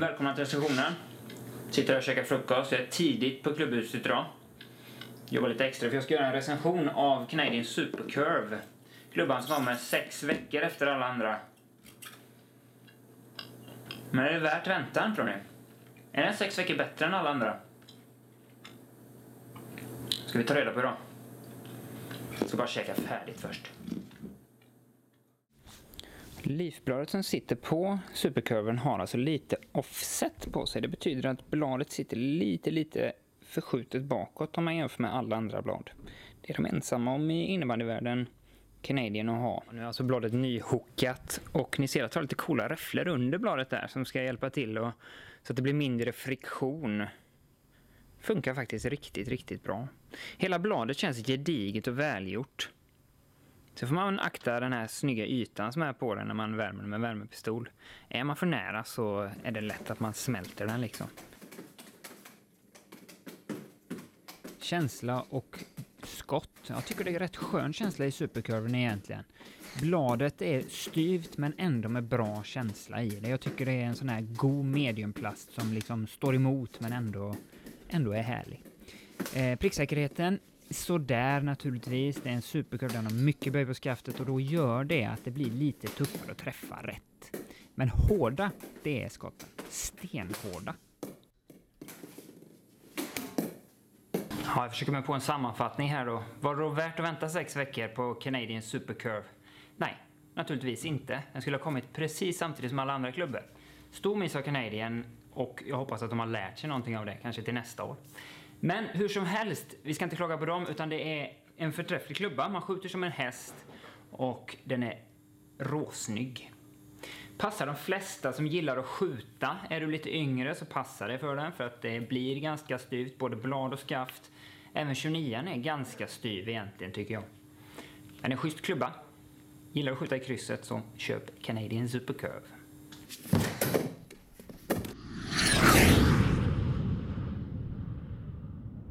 välkomna till receptionen. Sitter här och käkar frukost. Jag är tidigt på klubbhuset idag. Jobbar lite extra för jag ska göra en recension av Canadian Supercurve. Klubban som kommer sex veckor efter alla andra. Men är det värt väntan tror ni? Är den sex veckor bättre än alla andra? Ska vi ta reda på idag. Jag ska bara käka färdigt först. Leafbladet som sitter på superkurven har alltså lite offset på sig. Det betyder att bladet sitter lite, lite förskjutet bakåt om man jämför med alla andra blad. Det är de ensamma om i innebandyvärlden Canadian att ha. Nu är alltså bladet nyhookat och ni ser att det har lite coola räfflor under bladet där som ska hjälpa till och, så att det blir mindre friktion. Funkar faktiskt riktigt, riktigt bra. Hela bladet känns gediget och välgjort. Så får man akta den här snygga ytan som är på den när man värmer den med värmepistol. Är man för nära så är det lätt att man smälter den liksom. Känsla och skott. Jag tycker det är rätt skön känsla i superkurven egentligen. Bladet är styvt men ändå med bra känsla i det. Jag tycker det är en sån här god mediumplast som liksom står emot men ändå, ändå är härlig. Eh, pricksäkerheten sådär naturligtvis. Det är en superkurv, den har mycket böj på skaftet och då gör det att det blir lite tuffare att träffa rätt. Men hårda, det är skotten. Stenhårda. Ja, jag försöker mig på en sammanfattning här då. Var det då värt att vänta sex veckor på Canadian Supercurve? Nej, naturligtvis inte. Den skulle ha kommit precis samtidigt som alla andra klubbor. Stor miss av Canadian och jag hoppas att de har lärt sig någonting av det, kanske till nästa år. Men hur som helst, vi ska inte klaga på dem utan det är en förträfflig klubba. Man skjuter som en häst och den är råsnygg. Passar de flesta som gillar att skjuta. Är du lite yngre så passar det för den för att det blir ganska styvt, både blad och skaft. Även 29 är ganska styv egentligen tycker jag. Men en schysst klubba. Gillar du att skjuta i krysset så köp Canadian Supercurve.